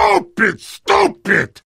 Stupid! Stupid!